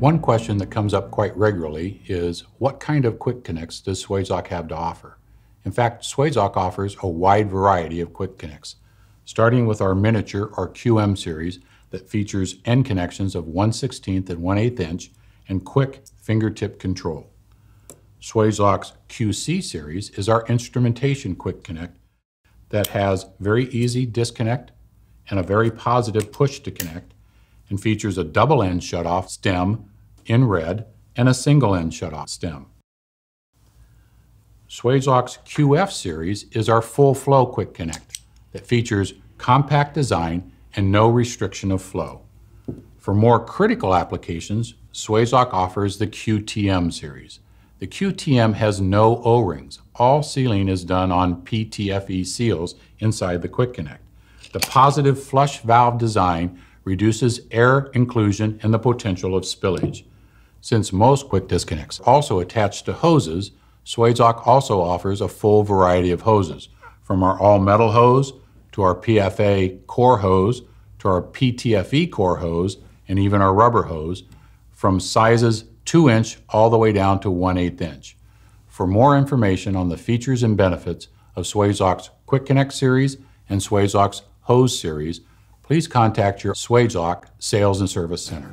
One question that comes up quite regularly is what kind of quick connects does Swagelok have to offer? In fact, Swagelok offers a wide variety of quick connects, starting with our miniature or QM series that features end connections of 1 16th and 1 8 inch and quick fingertip control. Swagelok's QT series is our instrumentation quick connect that has very easy disconnect and a very positive push to connect and features a double end shutoff stem in red and a single end shutoff stem. Swagelok's QF series is our full flow quick connect that features compact design and no restriction of flow. For more critical applications, Swagelok offers the QTM series. The QTM has no O-rings. All sealing is done on PTFE seals inside the Quick Connect. The positive flush valve design reduces air inclusion and the potential of spillage. Since most quick disconnects also attach to hoses, Swagelok also offers a full variety of hoses, from our all-metal hose to our PFA core hose to our PTFE core hose and even our rubber hose, from sizes 2 inch all the way down to 1 8 inch. For more information on the features and benefits of Swagelok's Quick Connect series and Swagelok's Hose series, please contact your Swagelok Sales and Service Center.